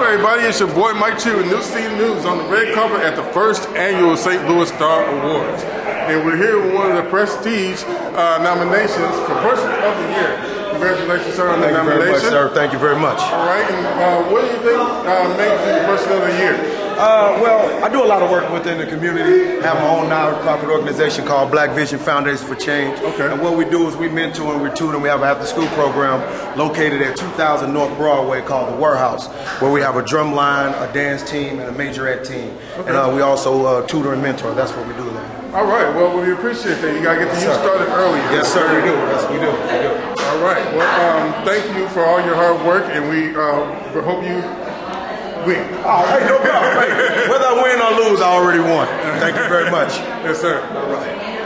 up, everybody? It's your boy Mike Tree with New Scene News on the red carpet at the first annual St. Louis Star Awards. And we're here with one of the prestige uh, nominations for Person of the Year. Congratulations, sir, on the Thank you very much, nomination. sir. Thank you very much. All right, and uh, what do you think uh, makes you the Person of the Year? Uh, well, I do a lot of work within the community. I have my own nonprofit organization called Black Vision Foundation for Change. Okay. And what we do is we mentor and we tutor. And we have an after-school program located at 2000 North Broadway called the Warehouse, where we have a drum line, a dance team, and a majorette team. And uh, we also uh, tutor and mentor. That's what we do there. All right, well, we appreciate that. You got to get the youth started early. Yes, sir. We do. Yes, we do. We do. All right, well, um, thank you for all your hard work, and we uh, hope you win. Oh, hey, no problem. Whether I win or lose, I already won. Thank you very much. Yes, sir. All right.